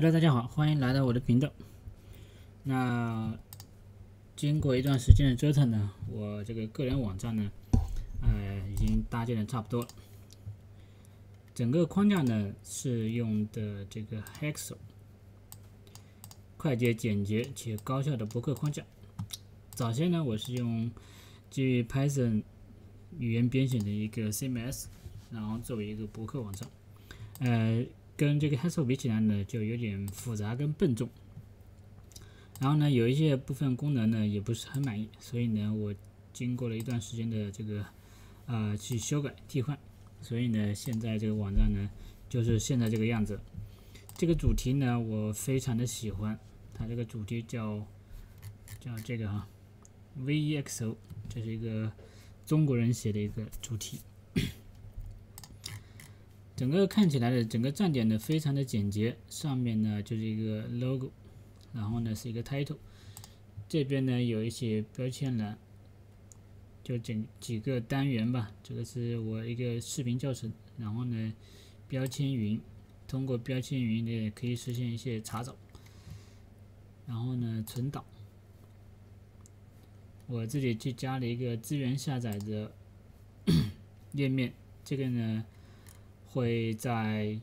Hello，大家好，欢迎来到我的频道。那经过一段时间的折腾呢，我这个个人网站呢，呃，已经搭建的差不多了。整个框架呢是用的这个 Hexo，快捷、简洁且高效的博客框架。早先呢，我是用基于 Python 语言编写的一个 CMS，然后作为一个博客网站，呃。跟这个 Haskell 比起来呢，就有点复杂跟笨重。然后呢，有一些部分功能呢也不是很满意，所以呢，我经过了一段时间的这个啊去修改替换，所以呢，现在这个网站呢就是现在这个样子。这个主题呢，我非常的喜欢，它这个主题叫叫这个哈 VEXO，这是一个中国人写的一个主题。整个看起来的整个站点呢非常的简洁，上面呢就是一个 logo，然后呢是一个 title，这边呢有一些标签栏，就整几个单元吧。这个是我一个视频教程，然后呢标签云，通过标签云呢可以实现一些查找，然后呢存档，我自己去加了一个资源下载的 页面，这个呢。会在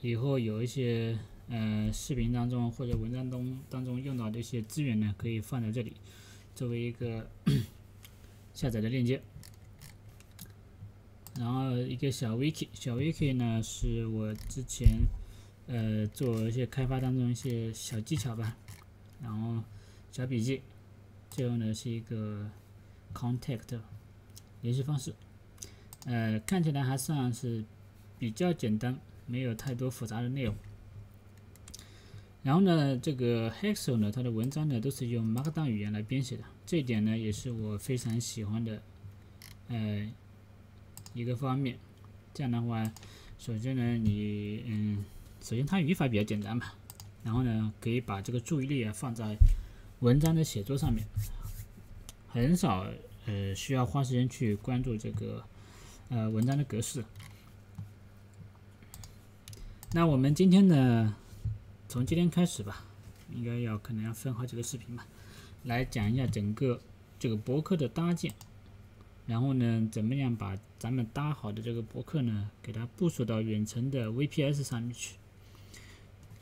以后有一些呃视频当中或者文章中当中用到的一些资源呢，可以放在这里作为一个 下载的链接。然后一个小 wiki，小 wiki 呢是我之前呃做一些开发当中一些小技巧吧，然后小笔记。最后呢是一个 contact 联系方式，呃看起来还算是。比较简单，没有太多复杂的内容。然后呢，这个 Hexo 呢，它的文章呢都是用 Markdown 语言来编写的，这一点呢也是我非常喜欢的，呃，一个方面。这样的话，首先呢，你嗯，首先它语法比较简单嘛，然后呢，可以把这个注意力啊放在文章的写作上面，很少呃需要花时间去关注这个呃文章的格式。那我们今天呢，从今天开始吧，应该要可能要分好几个视频吧，来讲一下整个这个博客的搭建，然后呢，怎么样把咱们搭好的这个博客呢，给它部署到远程的 VPS 上面去。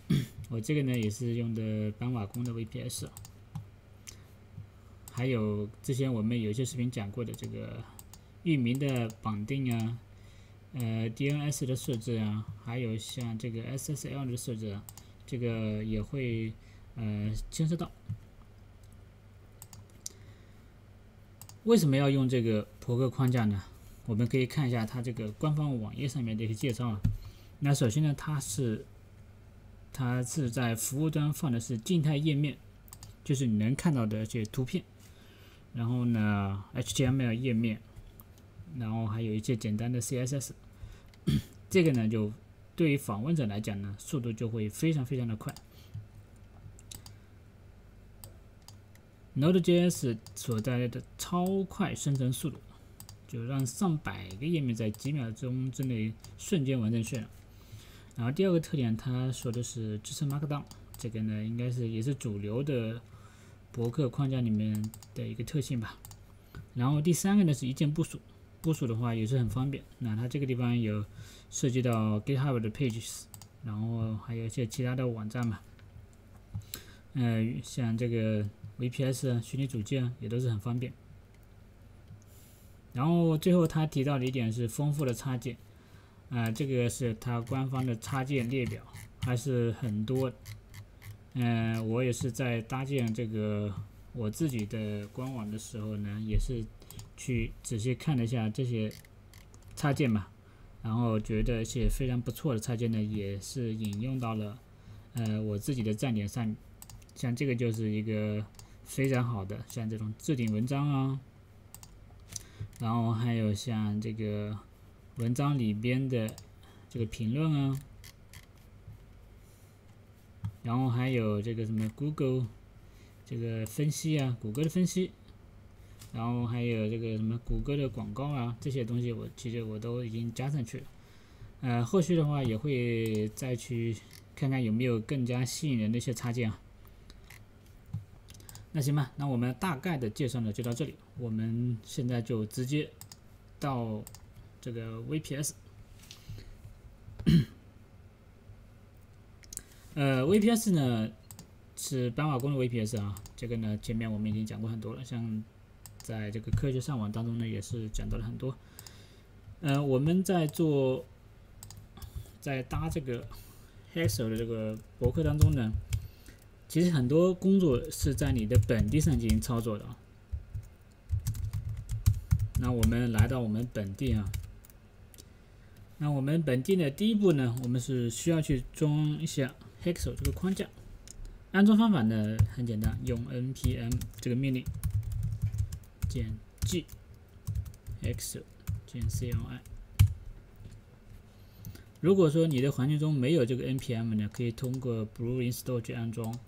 我这个呢也是用的斑瓦工的 VPS，还有之前我们有些视频讲过的这个域名的绑定啊。呃，DNS 的设置啊，还有像这个 SSL 的设置啊，这个也会呃牵涉到。为什么要用这个博客框架呢？我们可以看一下它这个官方网页上面的一些介绍啊。那首先呢，它是它是在服务端放的是静态页面，就是你能看到的这些图片，然后呢 HTML 页面，然后还有一些简单的 CSS。这个呢，就对于访问者来讲呢，速度就会非常非常的快。Node.js 所带来的超快生成速度，就让上百个页面在几秒钟之内瞬间完成渲染。然后第二个特点，它说的是支持 Markdown，这个呢，应该是也是主流的博客框架里面的一个特性吧。然后第三个呢，是一键部署。部署的话也是很方便。那它这个地方有涉及到 GitHub 的 pages，然后还有一些其他的网站嘛。呃，像这个 VPS 啊、虚拟主机啊，也都是很方便。然后最后他提到的一点是丰富的插件，啊，这个是它官方的插件列表，还是很多。嗯，我也是在搭建这个我自己的官网的时候呢，也是。去仔细看了一下这些插件嘛，然后觉得一些非常不错的插件呢，也是引用到了呃我自己的站点上，像这个就是一个非常好的，像这种置顶文章啊，然后还有像这个文章里边的这个评论啊，然后还有这个什么 Google 这个分析啊，谷歌的分析。然后还有这个什么谷歌的广告啊，这些东西我其实我都已经加上去了。呃，后续的话也会再去看看有没有更加吸引人的一些插件啊。那行吧，那我们大概的介绍呢就到这里，我们现在就直接到这个 VPS。呃，VPS 呢是斑马工的 VPS 啊，这个呢前面我们已经讲过很多了，像在这个科学上网当中呢也是讲到了很多。呃，我们在做在搭这个 Hexo 的这个博客当中呢，其实很多工作是在你的本地上进行操作的啊。那我们来到我们本地啊，那我们本地的第一步呢，我们是需要去装一下 Hexo 这个框架。安装方法呢很简单，用 npm 这个命令减 g x 减。CLI。如果说你的环境中没有这个 npm 呢，可以通过 brew install 去安装。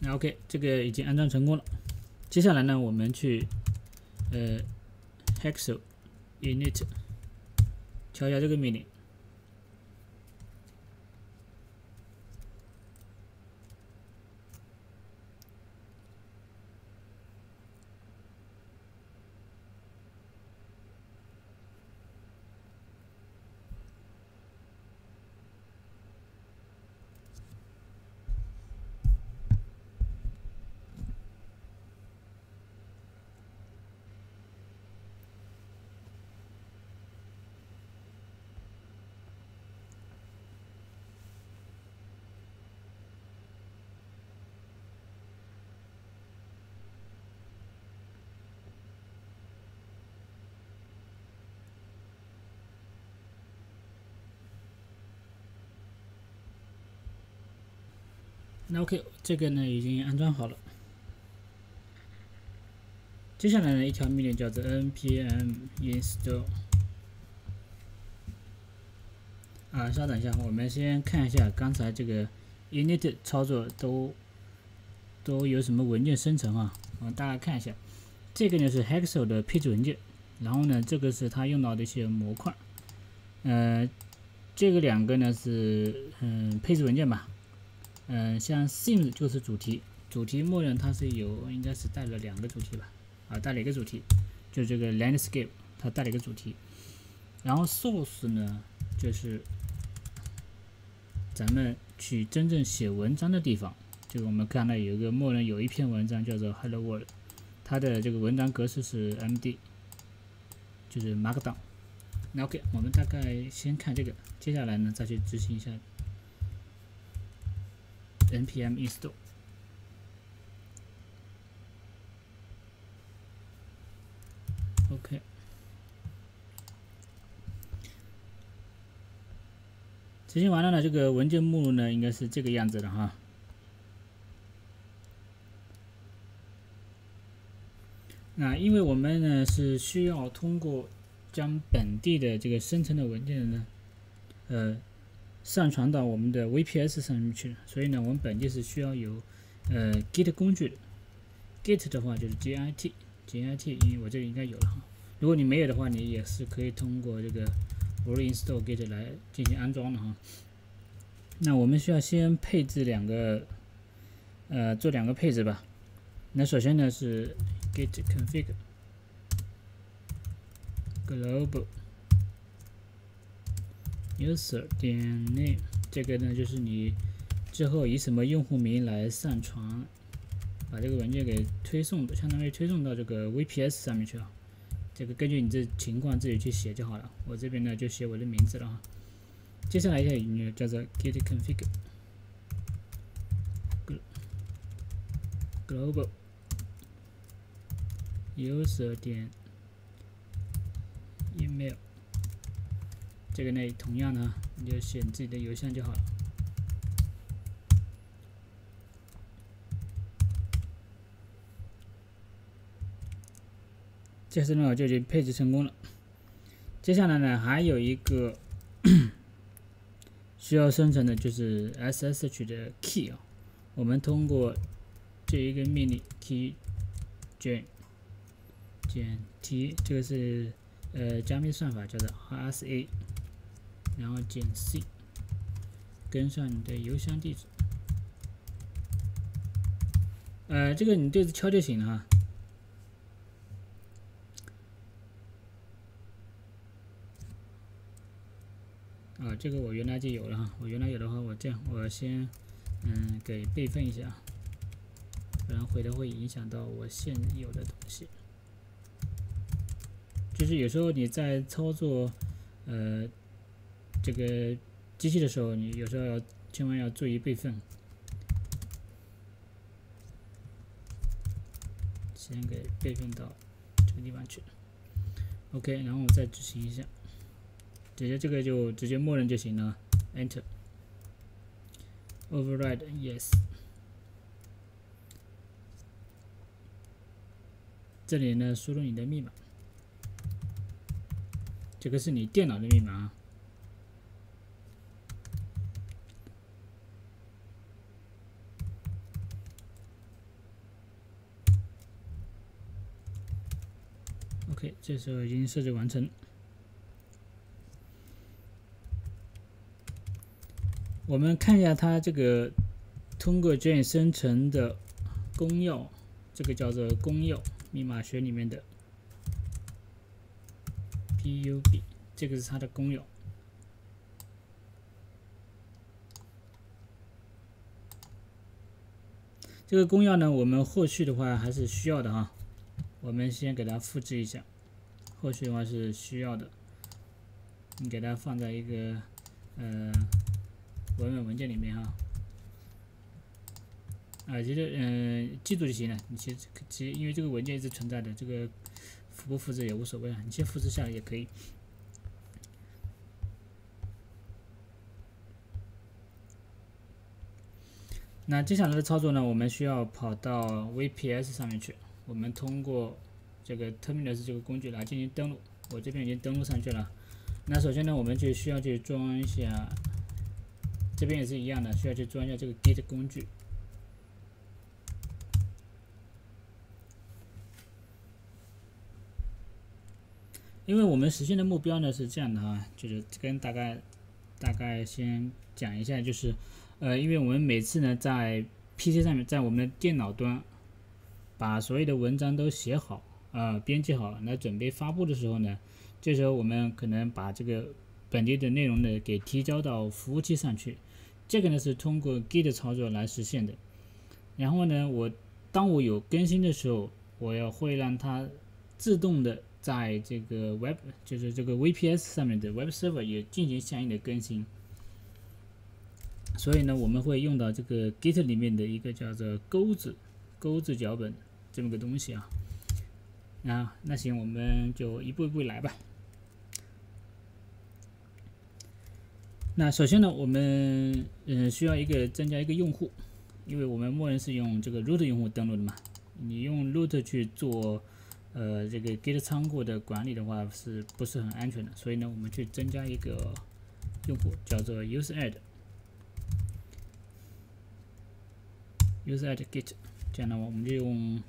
那 OK，这个已经安装成功了。接下来呢，我们去呃 hexo init。敲一下这个命令。那 OK，这个呢已经安装好了。接下来呢，一条命令叫做 npm install。啊，稍等一下，我们先看一下刚才这个 init 操作都都有什么文件生成啊？我们大家看一下，这个呢是 Hexo 的配置文件，然后呢，这个是它用到的一些模块，呃，这个两个呢是嗯配置文件吧。嗯，像 theme 就是主题，主题默认它是有，应该是带了两个主题吧，啊，带了一个主题，就这个 landscape，它带了一个主题。然后 source 呢，就是咱们去真正写文章的地方，就是我们看到有一个默认有一篇文章叫做 hello world，它的这个文章格式是 MD，就是 Markdown。那 OK，我们大概先看这个，接下来呢再去执行一下。Npm install。OK，执行完了呢，这个文件目录呢应该是这个样子的哈。那因为我们呢是需要通过将本地的这个生成的文件呢，呃。上传到我们的 VPS 上面去，所以呢，我们本地是需要有呃 Git 工具的。Git 的话就是 Git，Git，因为我这里应该有了哈。如果你没有的话，你也是可以通过这个 reinstall Git 来进行安装的哈。那我们需要先配置两个，呃，做两个配置吧。那首先呢是 Git config global。User 点 name 这个呢，就是你之后以什么用户名来上传，把这个文件给推送的，相当于推送到这个 VPS 上面去啊。这个根据你这情况自己去写就好了。我这边呢就写我的名字了啊。接下来一个叫做 git config global user 点 email。这个呢，同样呢，你就选自己的邮箱就好了。这次呢，我就已经配置成功了。接下来呢，还有一个 需要生成的就是 SSH 的 key 啊。我们通过这一个命令 key 减减 t，这个是呃加密算法叫做 RSA，然后减 c，跟上你的邮箱地址。呃，这个你对着敲就行了哈。啊，这个我原来就有了哈。我原来有的话，我这样，我先嗯给备份一下，不然回头会影响到我现有的东西。就是有时候你在操作呃这个机器的时候，你有时候要千万要注意备份。先给备份到这个地方去，OK，然后我再执行一下，直接这个就直接默认就行了，Enter，Override Yes，这里呢输入你的密码，这个是你电脑的密码啊。这时候已经设置完成。我们看一下它这个通过 Jane 生成的公钥，这个叫做公钥，密码学里面的 PUB，这个是它的公钥。这个公钥呢，我们后续的话还是需要的啊。我们先给它复制一下。后续的话是需要的，你给它放在一个呃文本文件里面哈，啊，其实嗯记住就行了。你其实其实因为这个文件一直存在的，这个复不复制也无所谓啊，你先复制下来也可以。那接下来的操作呢，我们需要跑到 VPS 上面去，我们通过。这个 Terminus 这个工具来进行登录，我这边已经登录上去了。那首先呢，我们就需要去装一下，这边也是一样的，需要去装一下这个 Git 工具。因为我们实现的目标呢是这样的啊，就是跟大概大概先讲一下，就是呃，因为我们每次呢在 PC 上面，在我们的电脑端把所有的文章都写好。啊，编辑好来准备发布的时候呢，这时候我们可能把这个本地的内容呢给提交到服务器上去，这个呢是通过 Git 操作来实现的。然后呢，我当我有更新的时候，我要会让它自动的在这个 Web 就是这个 VPS 上面的 Web Server 也进行相应的更新。所以呢，我们会用到这个 Git 里面的一个叫做钩子钩子脚本这么个东西啊。啊，那行，我们就一步一步来吧。那首先呢，我们嗯需要一个增加一个用户，因为我们默认是用这个 root 用户登录的嘛。你用 root 去做呃这个 Git 仓库的管理的话，是不是很安全的？所以呢，我们去增加一个用户，叫做 useAd，useAd Git，这样的话，我们就用。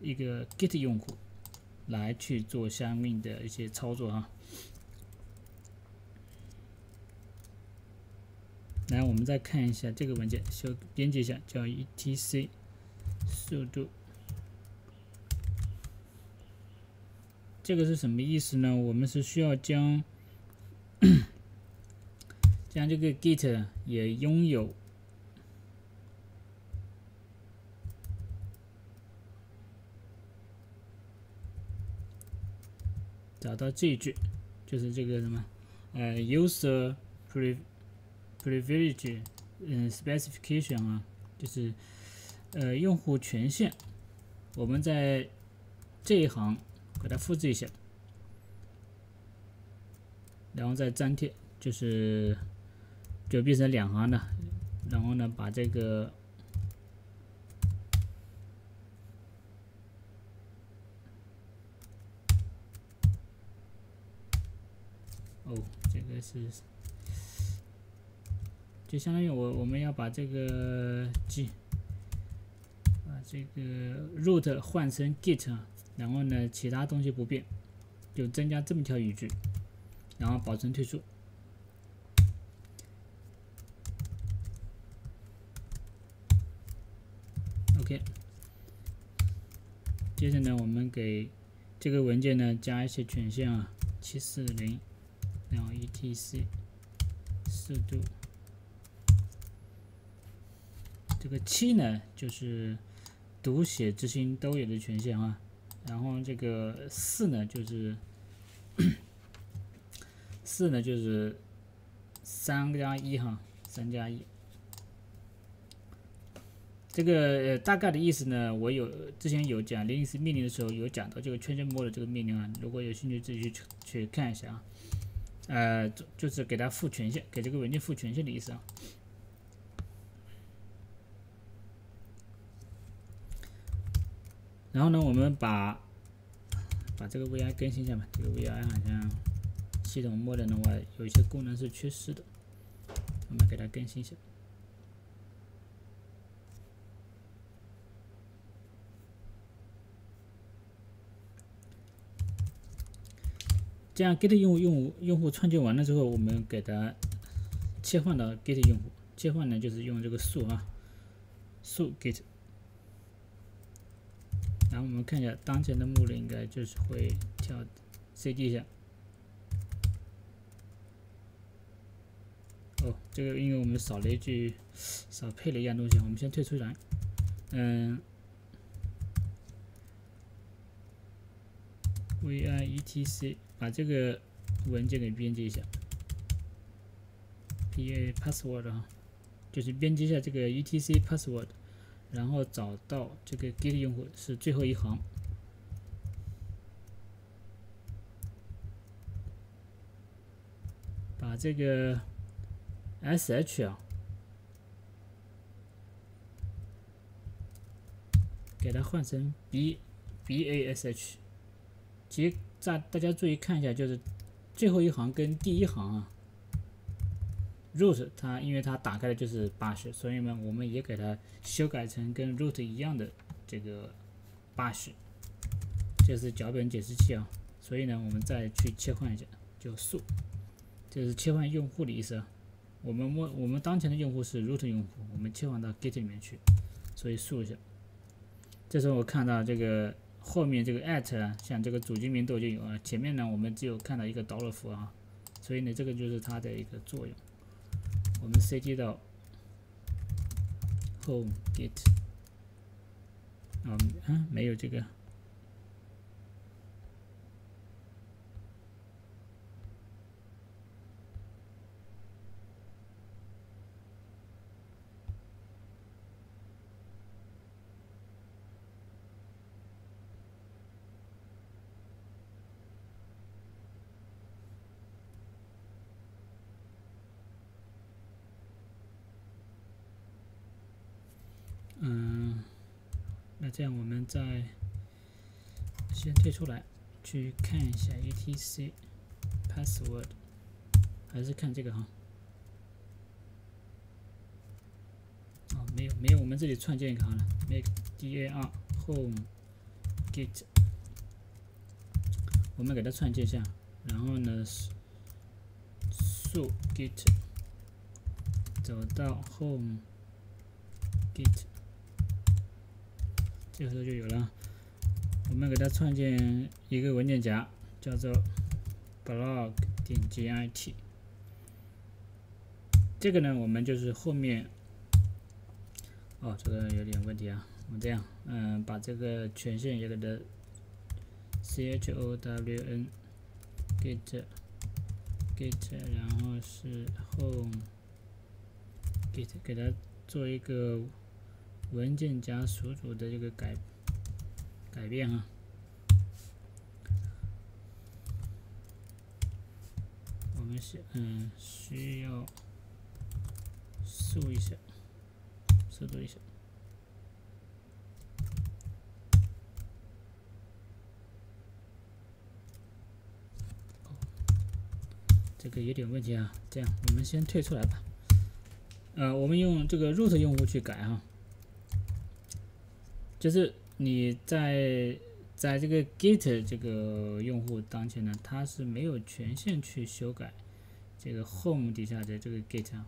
一个 Git 用户来去做相应的一些操作啊。来，我们再看一下这个文件，修编辑一下，叫 etc 速度。这个是什么意思呢？我们是需要将 将这个 Git 也拥有。找到这一句，就是这个什么，呃，user privilege，嗯，specification 啊，就是呃，用户权限。我们在这一行给它复制一下，然后再粘贴，就是就变成两行的，然后呢，把这个。哦，这个是就相当于我我们要把这个 G 把这个 root 换成 git 啊，然后呢其他东西不变，就增加这么条语句，然后保存退出。OK，接着呢，我们给这个文件呢加一些权限啊，七四零，然后 etc 速度，这个七呢就是读写执行都有的权限啊，然后这个四呢就是 四呢就是三加一哈，三加一。这个呃大概的意思呢，我有之前有讲 Linux 命令的时候有讲到这个圈圈 mode 这个命令啊，如果有兴趣自己去去看一下啊，呃，就就是给它赋权限，给这个文件赋权限的意思啊。然后呢，我们把把这个 vi 更新一下吧，这个 vi 好像系统默认的话有一些功能是缺失的，我们给它更新一下。这样 Git 用户用户用户创建完了之后，我们给它切换到 Git 用户，切换呢就是用这个速啊，速 Git，然后我们看一下当前的目录应该就是会跳 cd 一下。哦，这个因为我们少了一句，少配了一样东西，我们先退出来，嗯。Vi etc 把这个文件给编辑一下，pa password 哈，就是编辑一下这个 etc password，然后找到这个 git 用户是最后一行，把这个 sh 啊，给它换成 b bash。其实，在大家注意看一下，就是最后一行跟第一行啊，root 它因为它打开的就是 bash，所以呢，我们也给它修改成跟 root 一样的这个 bash，这是脚本解释器啊。所以呢，我们再去切换一下，就速，这是切换用户的意思啊。我们我我们当前的用户是 root 用户，我们切换到 git 里面去，所以速一下。这时候我看到这个。后面这个 at，像这个主机名都就有啊，前面呢我们只有看到一个导落符啊，所以呢这个就是它的一个作用。我们 cd 到 home get 啊，嗯，没有这个。那这样我们再先退出来，去看一下 etc password，还是看这个哈？哦，没有没有，我们这里创建一个好了，make dar home git，我们给它创建一下，然后呢，速 git，走到 home git。这时候就有了，我们给它创建一个文件夹，叫做 blog 点 git。这个呢，我们就是后面，哦，这个有点问题啊。我们这样，嗯，把这个权限也给它 chown git git，然后是 home git，给它做一个。文件夹属主的这个改改变啊，我们是嗯需要速一下，速度一下，这个有点问题啊，这样我们先退出来吧。呃，我们用这个 root 用户去改哈，就是你在在这个 git 这个用户当前呢，他是没有权限去修改这个 home 底下的这个 git 啊，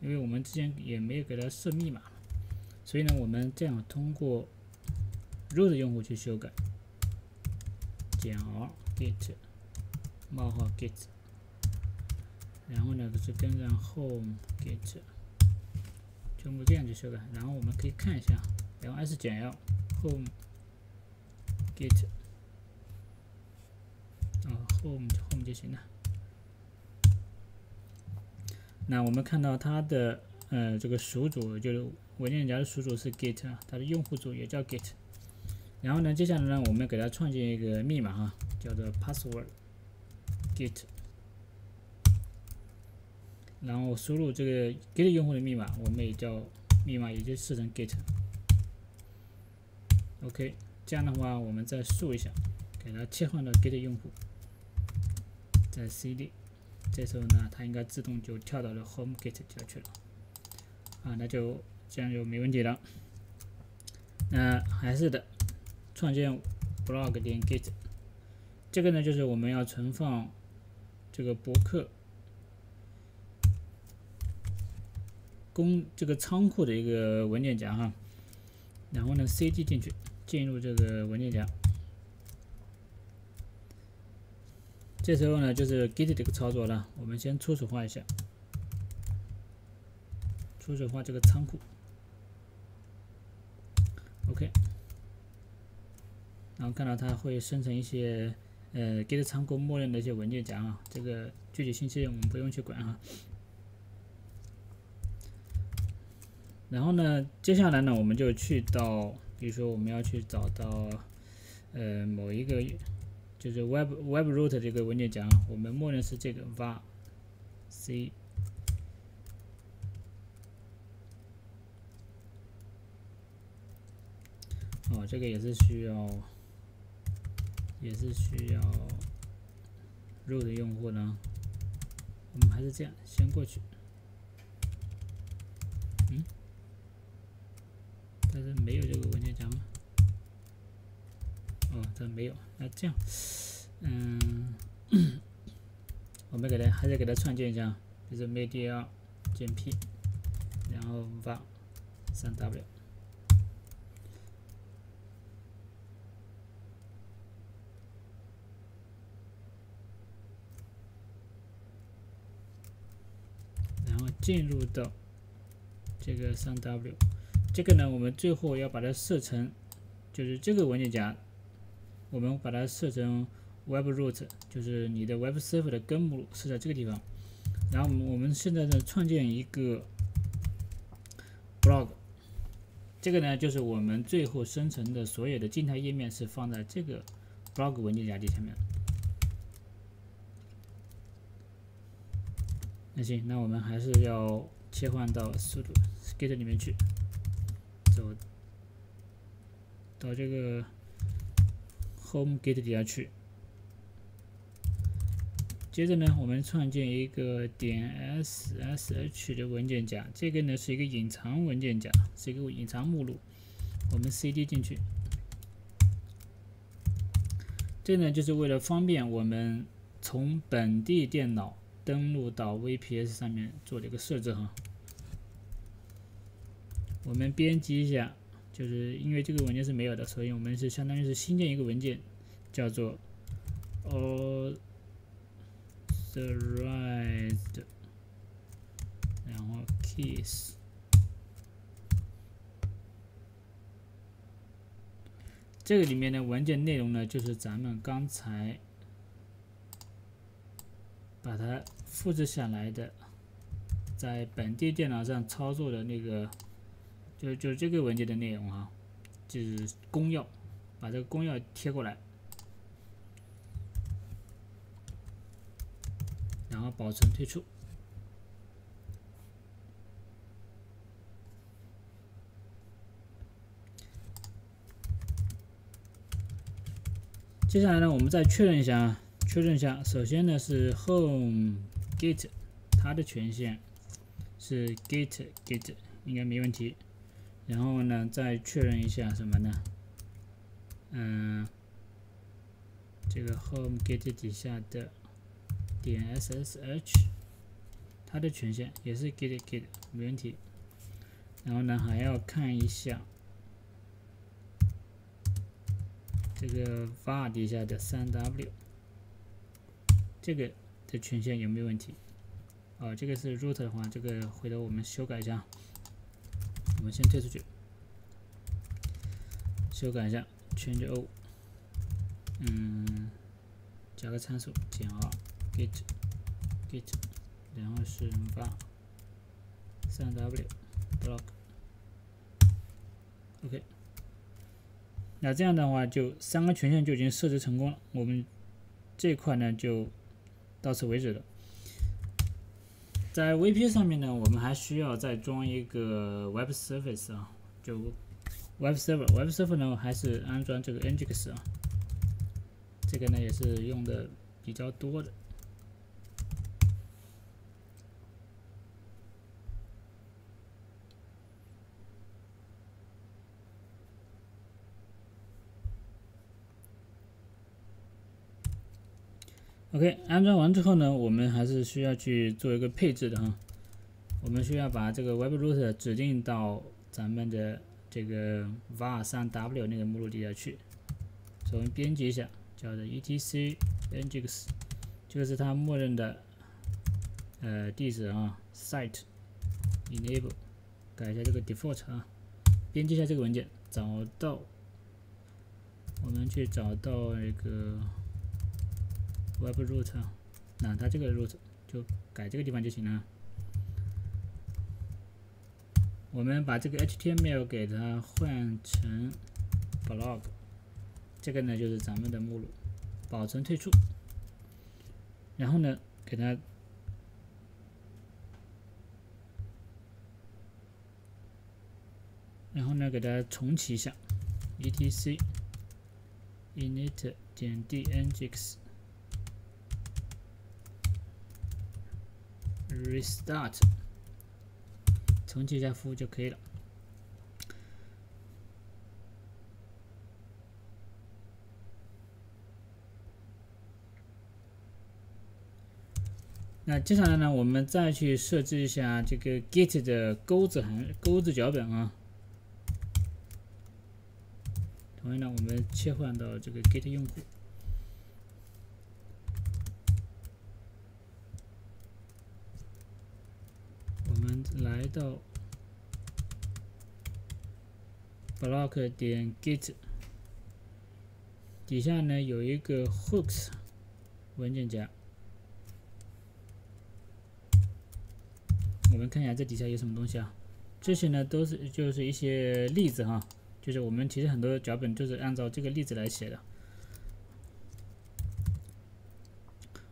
因为我们之前也没有给他设密码，所以呢，我们这样通过 root 用户去修改，减 r git 冒号 git。然后呢就，是跟上 home git，全部这样去修改。然后我们可以看一下，然后 s 减 l home git，啊 home home 就行了。那我们看到它的呃这个属主就是文件夹的属主是 git，它的用户组也叫 git。然后呢，接下来呢，我们给它创建一个密码哈，叫做 password git。然后输入这个 git 用户的密码，我们也叫密码，也就设成 git。OK，这样的话，我们再输一下，给它切换到 git 用户，在 cd，这时候呢，它应该自动就跳到了 home git 里去了。啊，那就这样就没问题了。那还是的，创建 blog 点 git，这个呢就是我们要存放这个博客。公这个仓库的一个文件夹哈，然后呢，cd 进去，进入这个文件夹。这时候呢，就是 git 这个操作了。我们先初始化一下，初始化这个仓库。OK，然后看到它会生成一些呃 git 仓库默认的一些文件夹啊，这个具体信息我们不用去管哈。然后呢，接下来呢，我们就去到，比如说我们要去找到，呃，某一个就是 web web root 这个文件夹，我们默认是这个 var c，哦，这个也是需要，也是需要 root 用户呢，我们还是这样，先过去，嗯。但是没有这个文件夹吗？没有。那这样，嗯，我们给它还是给它创建一下，就是 media 减 p，然后 var 三 w，然后进入到这个三 w。这个呢，我们最后要把它设成，就是这个文件夹，我们把它设成 web root，就是你的 web server 的根目录是在这个地方。然后我们现在呢，创建一个 blog，这个呢，就是我们最后生成的所有的静态页面是放在这个 blog 文件夹底下面。那行，那我们还是要切换到速度 Git 里面去。走到这个 home git 底下去，接着呢，我们创建一个点 ssh 的文件夹，这个呢是一个隐藏文件夹，是一个隐藏目录，我们 cd 进去，这呢就是为了方便我们从本地电脑登录到 VPS 上面做的一个设置哈。我们编辑一下，就是因为这个文件是没有的，所以我们是相当于是新建一个文件，叫做 authorized，然后 keys，这个里面的文件内容呢，就是咱们刚才把它复制下来的，在本地电脑上操作的那个。就就这个文件的内容啊，就是公钥，把这个公钥贴过来，然后保存退出。接下来呢，我们再确认一下啊，确认一下，首先呢是 home git 它的权限是 git git 应该没问题。然后呢，再确认一下什么呢？嗯，这个 home git 底下的点 ssh，它的权限也是 git git 没问题。然后呢，还要看一下这个 var 底下的 3w，这个的权限有没有问题？哦，这个是 root 的话，这个回头我们修改一下。我们先退出去，修改一下，change o，嗯，加个参数减二，git git，然后是 var 3w block，OK，那这样的话就三个权限就已经设置成功了，我们这块呢就到此为止了。在 VP 上面呢，我们还需要再装一个 Web Service 啊，就 Web Server，Web Server 呢还是安装这个 Nginx 啊，这个呢也是用的比较多的。OK，安装完之后呢，我们还是需要去做一个配置的哈。我们需要把这个 Web Router 指定到咱们的这个 var3w 那个目录底下去。所以我们编辑一下，叫做 etc nginx，这个是它默认的呃地址啊，site enable，改一下这个 default 啊，编辑一下这个文件，找到，我们去找到那个。Web root，那它这个 root 就改这个地方就行了。我们把这个 HTML 给它换成 blog，这个呢就是咱们的目录，保存退出，然后呢给它，然后呢给它重启一下，etc init 点 dnginx。Restart，重启一下服务就可以了。那接下来呢，我们再去设置一下这个 Git 的钩子函钩子脚本啊。同样呢，我们切换到这个 Git 用户。来到 block 点 git 底下呢有一个 hooks 文件夹，我们看一下这底下有什么东西啊？这些呢都是就是一些例子哈，就是我们其实很多脚本就是按照这个例子来写的。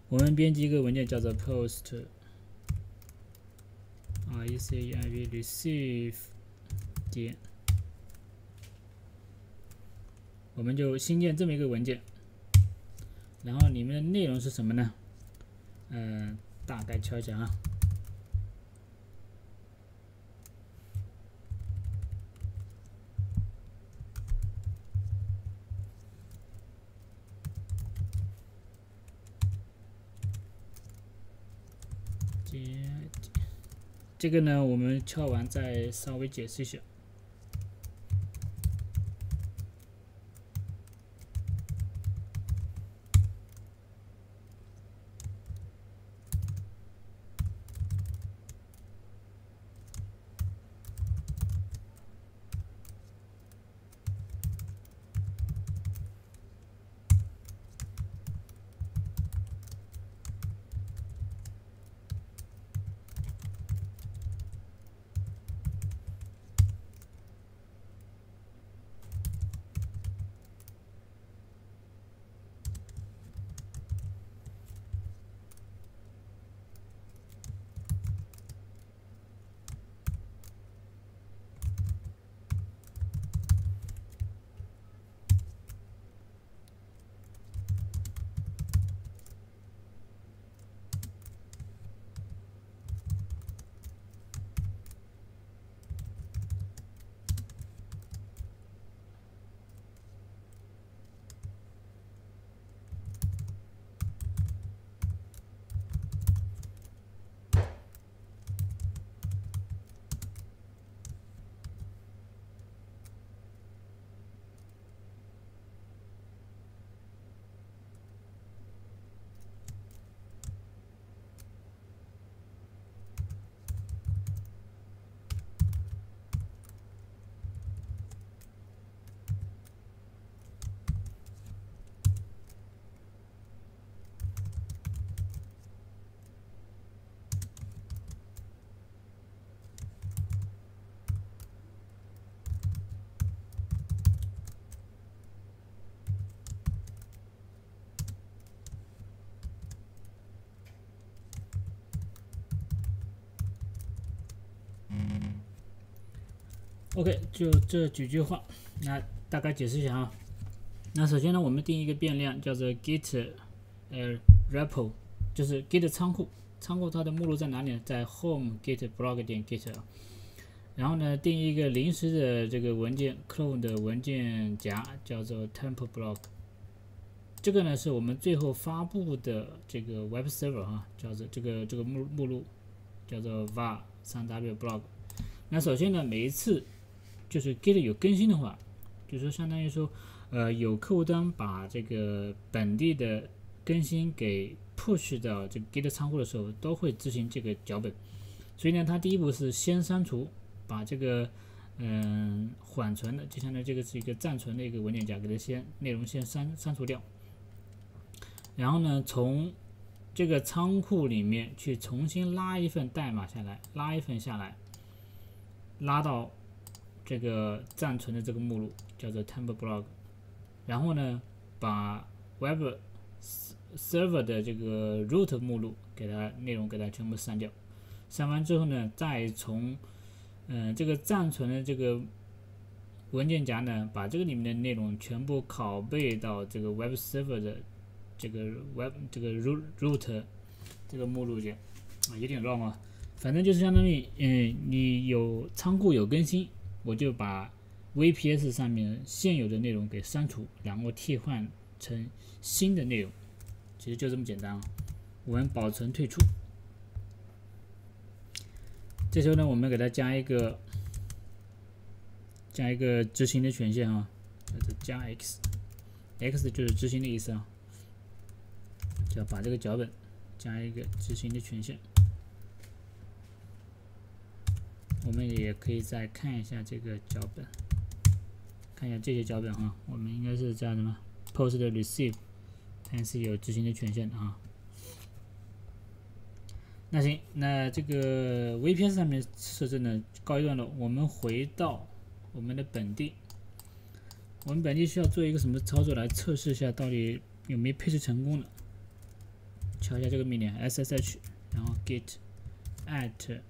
我们编辑一个文件叫做 post。啊，ECIV receive 点，我们就新建这么一个文件，然后里面的内容是什么呢？嗯，大概敲一下啊。这个呢，我们敲完再稍微解释一下。OK，就这几句话，那大概解释一下啊。那首先呢，我们定一个变量叫做 git 呃 repo，就是 git 仓库，仓库它的目录在哪里呢？在 home git blog 点 git 啊。然后呢，定一个临时的这个文件 clone 的文件夹，叫做 temp blog。这个呢是我们最后发布的这个 web server 啊，叫做这个这个目目录，叫做 var 3w blog。那首先呢，每一次就是 git 有更新的话，就是说相当于说，呃，有客户端把这个本地的更新给 push 到这个 git 仓库的时候，都会执行这个脚本。所以呢，它第一步是先删除。把这个嗯缓存的，就相当于这个是一个暂存的一个文件夹，给它先内容先删删除掉。然后呢，从这个仓库里面去重新拉一份代码下来，拉一份下来，拉到这个暂存的这个目录，叫做 temp blog。然后呢，把 web server 的这个 root 目录给它内容给它全部删掉。删完之后呢，再从嗯，这个暂存的这个文件夹呢，把这个里面的内容全部拷贝到这个 web server 的这个 web 这个 root root 这个目录里，啊，有点乱啊。反正就是相当于，嗯，你有仓库有更新，我就把 VPS 上面现有的内容给删除，然后替换成新的内容，其实就这么简单啊。我们保存退出。这时候呢，我们给它加一个加一个执行的权限啊，叫做加 x，x 就是执行的意思啊，就要把这个脚本加一个执行的权限。我们也可以再看一下这个脚本，看一下这些脚本哈，我们应该是在什么 post receive，它是有执行的权限的啊。那行，那这个 VPS 上面设置呢告一段落，我们回到我们的本地，我们本地需要做一个什么操作来测试一下到底有没有配置成功的？瞧一下这个命令 ssh，然后 git at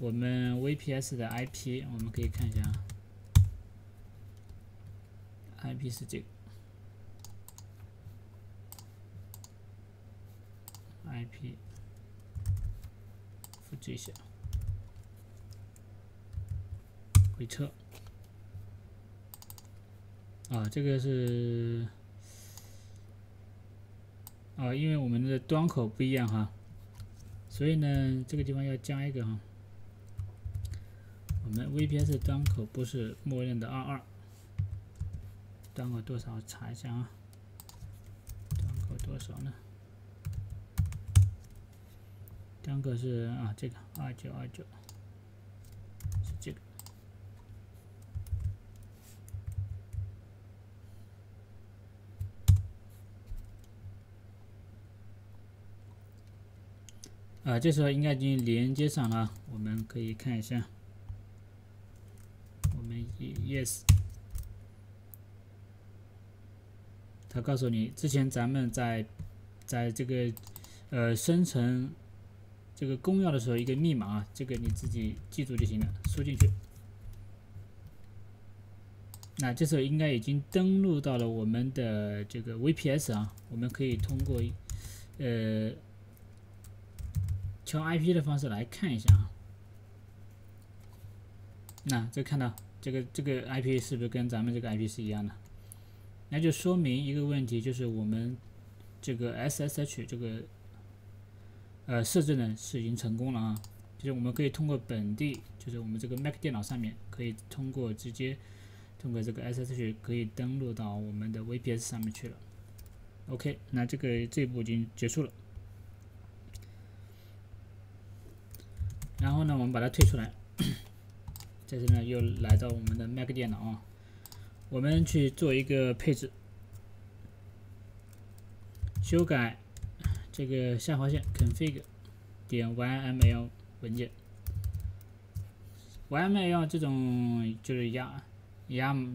我们 VPS 的 IP，我们可以看一下，IP 是这个 IP。复制一下，回撤。啊，这个是啊，因为我们的端口不一样哈，所以呢，这个地方要加一个哈。我们 VPS 端口不是默认的二二，端口多少？查一下啊，端口多少呢？端口是啊，这个二九二九是这个啊，这时候应该已经连接上了，我们可以看一下，yes，他告诉你，之前咱们在在这个呃生成。这个公钥的时候，一个密码啊，这个你自己记住就行了，输进去。那这时候应该已经登录到了我们的这个 VPS 啊，我们可以通过呃敲 IP 的方式来看一下啊。那这看到这个这个 IP 是不是跟咱们这个 IP 是一样的？那就说明一个问题，就是我们这个 SSH 这个。呃，设置呢是已经成功了啊，就是我们可以通过本地，就是我们这个 Mac 电脑上面，可以通过直接通过这个 SSH 可以登录到我们的 VPS 上面去了。OK，那这个这一步已经结束了。然后呢，我们把它退出来，在这呢又来到我们的 Mac 电脑啊，我们去做一个配置，修改。这个下划线 config 点 yml 文件，yml 这种就是 yam yam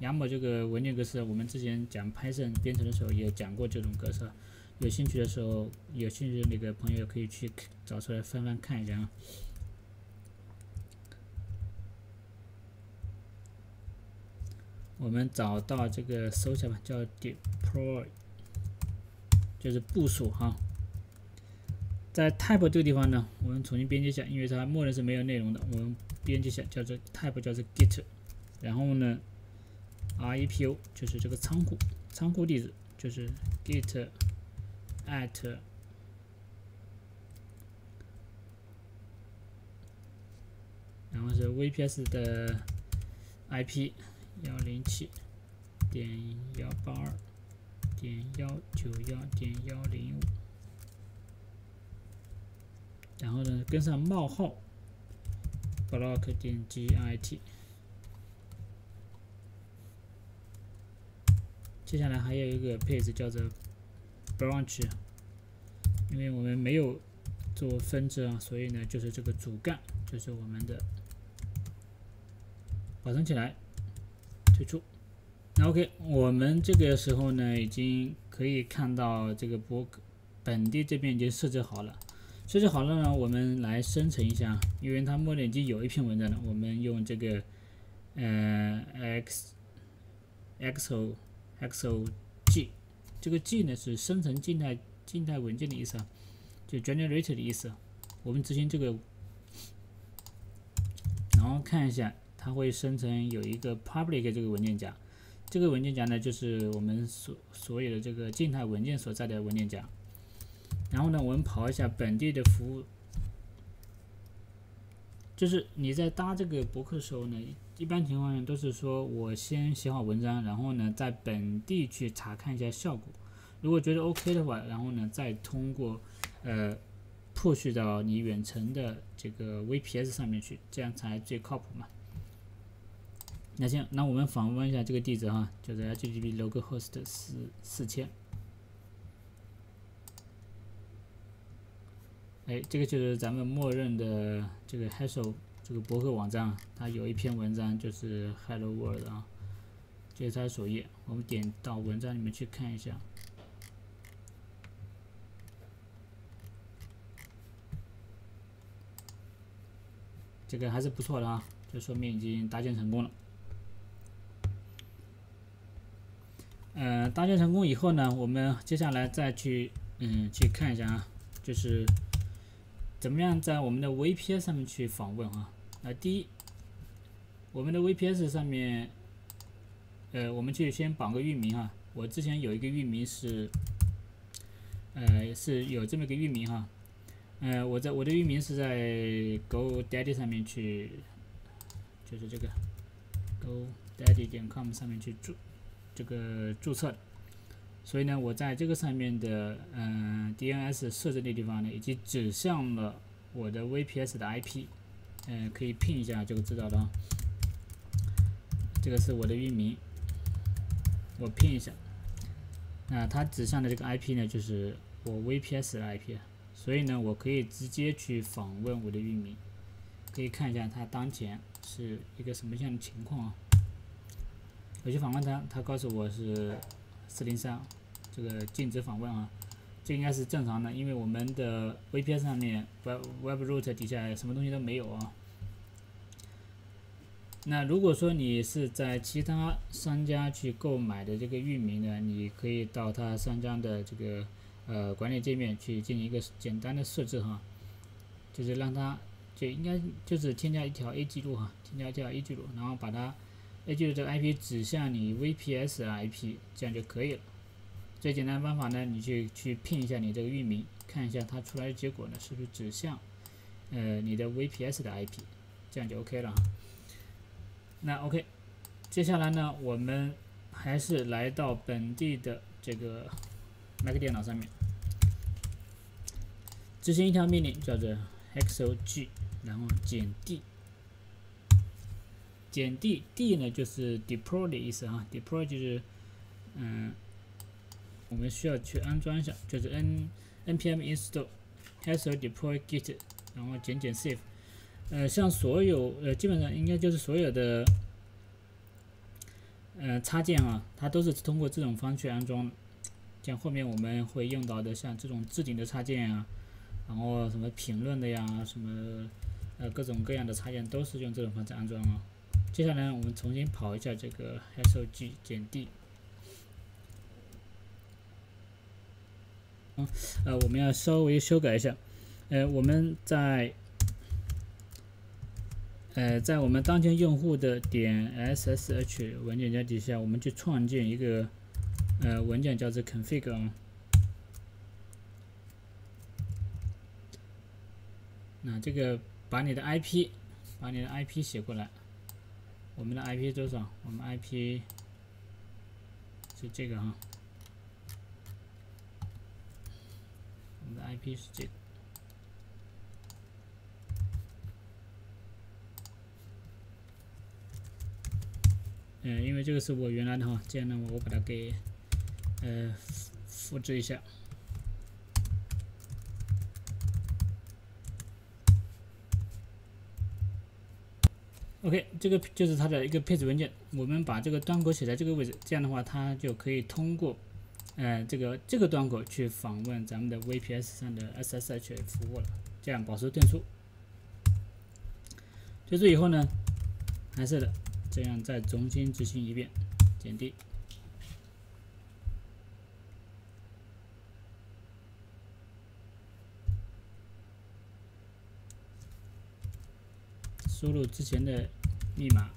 yam 这个文件格式，我们之前讲 Python 编程的时候也讲过这种格式，有兴趣的时候，有兴趣的那个朋友可以去找出来翻翻看一下啊。我们找到这个搜一下吧，叫 deploy，就是部署哈。在 type 这个地方呢，我们重新编辑一下，因为它默认是没有内容的，我们编辑一下，叫做 type 叫做 git，然后呢，repo 就是这个仓库，仓库地址就是 git at，然后是 VPS 的 IP。幺零七点幺八二点幺九幺点幺零五，然后呢，跟上冒号 block 点 git，接下来还有一个配置叫做 branch，因为我们没有做分支啊，所以呢，就是这个主干就是我们的，保存起来。退出，那 OK，我们这个时候呢，已经可以看到这个博客本地这边已经设置好了。设置好了呢，我们来生成一下，因为它默认已经有一篇文章了。我们用这个呃 x x o x o g，这个 g 呢是生成静态静态文件的意思啊，就 generate 的意思。我们执行这个，然后看一下。它会生成有一个 public 这个文件夹，这个文件夹呢就是我们所所有的这个静态文件所在的文件夹。然后呢，我们跑一下本地的服务，就是你在搭这个博客的时候呢，一般情况下都是说我先写好文章，然后呢在本地去查看一下效果，如果觉得 OK 的话，然后呢再通过呃 push 到你远程的这个 VPS 上面去，这样才最靠谱嘛。那行，那我们访问一下这个地址哈，就是 HTTP localhost 四四千。哎，这个就是咱们默认的这个 Hello 这个博客网站，它有一篇文章就是 Hello World 啊，这是它的首页。我们点到文章里面去看一下，这个还是不错的啊，就说明已经搭建成功了。呃，搭建成功以后呢，我们接下来再去嗯去看一下啊，就是怎么样在我们的 VPS 上面去访问啊。那第一，我们的 VPS 上面，呃，我们去先绑个域名啊。我之前有一个域名是，呃，是有这么个域名哈。呃，我在我的域名是在 GoDaddy 上面去，就是这个 GoDaddy 点 com 上面去注。这个注册，所以呢，我在这个上面的嗯 DNS 设置的地方呢，已经指向了我的 VPS 的 IP，嗯，可以拼一下就知道了。这个是我的域名，我拼一下，那它指向的这个 IP 呢，就是我 VPS 的 IP，所以呢，我可以直接去访问我的域名，可以看一下它当前是一个什么样的情况啊。我去访问他，他告诉我是四零三，这个禁止访问啊，这应该是正常的，因为我们的 VPS 上面 Web Webroot 底下什么东西都没有啊。那如果说你是在其他商家去购买的这个域名呢，你可以到他商家的这个呃管理界面去进行一个简单的设置哈，就是让他就应该就是添加一条 A 记录哈，添加一条 A 记录，然后把它。也就是这个 IP 指向你 VPS 的 IP，这样就可以了。最简单的方法呢，你去去拼一下你这个域名，看一下它出来的结果呢是不是指向呃你的 VPS 的 IP，这样就 OK 了。那 OK，接下来呢，我们还是来到本地的这个 Mac 电脑上面，执行一条命令，叫做 xog，然后减 d。减 d，d 呢就是 deploy 的意思啊，deploy 就是，嗯，我们需要去安装一下，就是 n npm install hello deploy git，然后减减 save，呃，像所有呃基本上应该就是所有的，呃插件啊，它都是通过这种方式安装，像后面我们会用到的像这种置顶的插件啊，然后什么评论的呀，什么呃各种各样的插件都是用这种方式安装啊。接下来我们重新跑一下这个 SOG 减 D。呃，我们要稍微修改一下。呃，我们在呃在我们当前用户的点 SSH 文件夹底下，我们去创建一个呃文件，叫做 config 啊。那这个把你的 IP，把你的 IP 写过来。我们的 IP 多少？我们 IP 是这个哈。我们的 IP 是这个。嗯，因为这个是我原来的哈，这样呢，我把它给呃复制一下。OK，这个就是它的一个配置文件。我们把这个端口写在这个位置，这样的话，它就可以通过，呃，这个这个端口去访问咱们的 VPS 上的 SSH 服务了。这样保持顿挫。退出以后呢，还是的，这样再重新执行一遍，点 D，输入之前的。密码，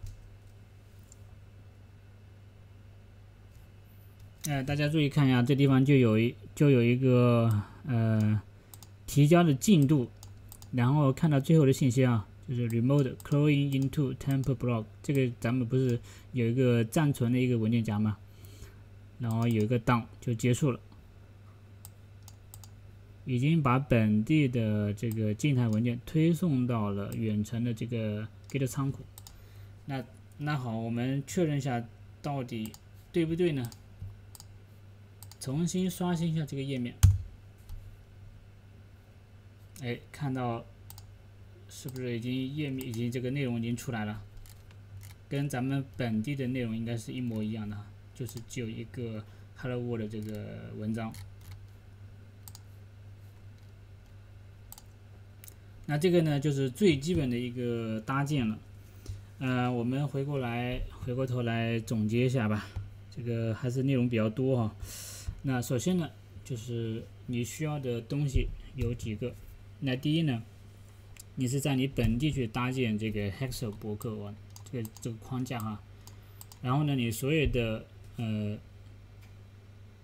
哎，大家注意看一下，这地方就有一就有一个呃提交的进度，然后看到最后的信息啊，就是 remotecrowing into temp block，这个咱们不是有一个暂存的一个文件夹吗？然后有一个 down 就结束了，已经把本地的这个静态文件推送到了远程的这个 Git 仓库。那那好，我们确认一下到底对不对呢？重新刷新一下这个页面，哎，看到是不是已经页面已经这个内容已经出来了？跟咱们本地的内容应该是一模一样的，就是只有一个 Hello World 这个文章。那这个呢，就是最基本的一个搭建了。嗯，我们回过来，回过头来总结一下吧。这个还是内容比较多哈。那首先呢，就是你需要的东西有几个。那第一呢，你是在你本地去搭建这个 Hexo 博客网这个这个框架哈。然后呢，你所有的呃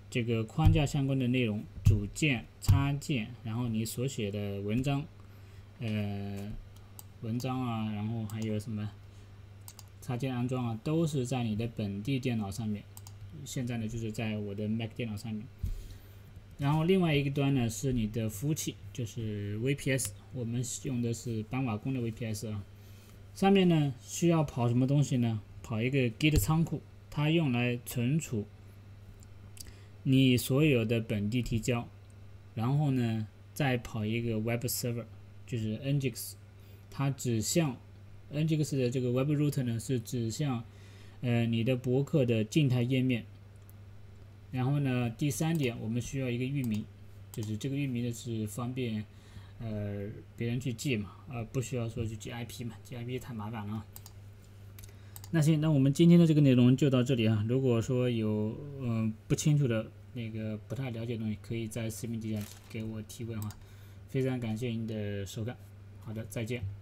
这个框架相关的内容、组件、插件，然后你所写的文章，呃文章啊，然后还有什么？插件安装啊，都是在你的本地电脑上面。现在呢，就是在我的 Mac 电脑上面。然后另外一个端呢，是你的服务器，就是 VPS。我们用的是斑瓦工的 VPS 啊。上面呢，需要跑什么东西呢？跑一个 Git 仓库，它用来存储你所有的本地提交。然后呢，再跑一个 Web Server，就是 Nginx，它指向。Nginx 的这个 Web Root 呢是指向呃你的博客的静态页面。然后呢，第三点我们需要一个域名，就是这个域名呢是方便呃别人去记嘛，而不需要说去记 IP 嘛，记 IP 太麻烦了。那行，那我们今天的这个内容就到这里啊。如果说有嗯不清楚的那个不太了解的东西，可以在视频底下给我提问哈。非常感谢您的收看，好的，再见。